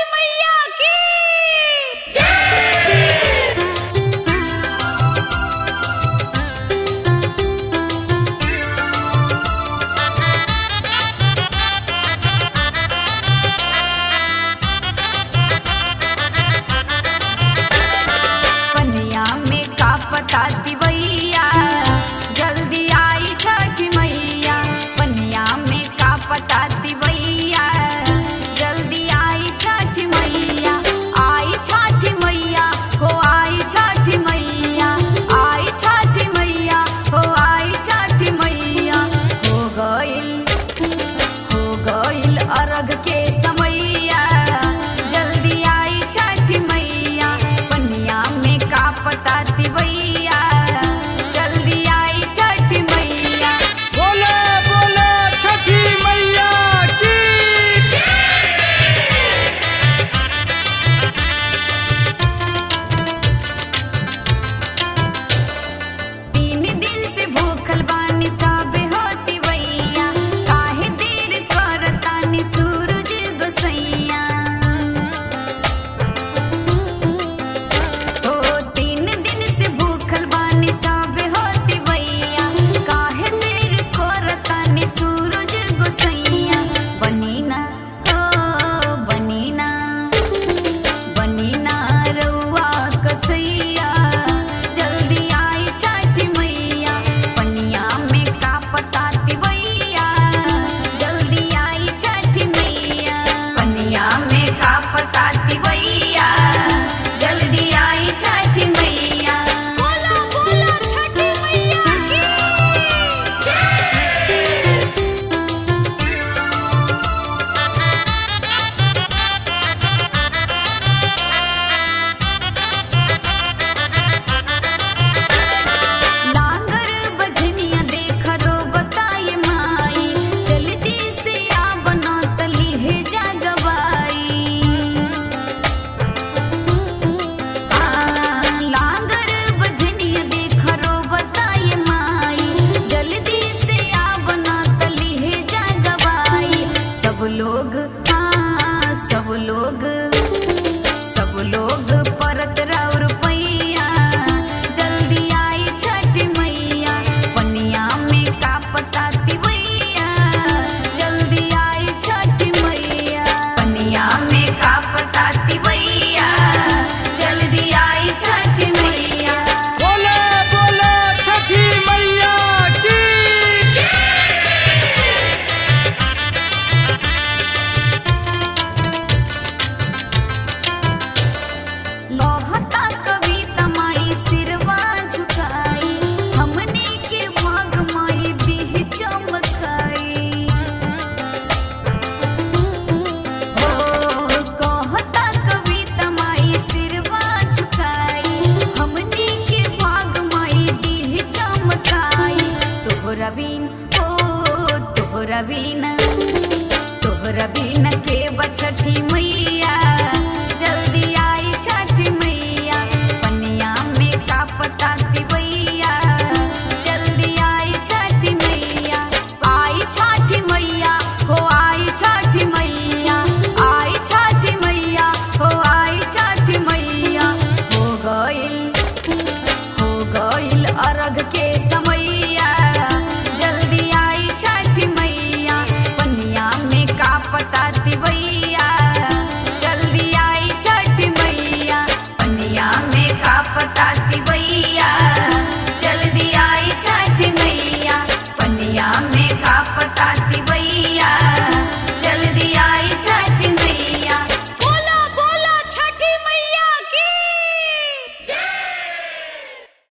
Ai, mãe! सब लोग हाँ सब लोग। तोहरबीन हो तोहरबीन तोहरबीन के बछठी मैया।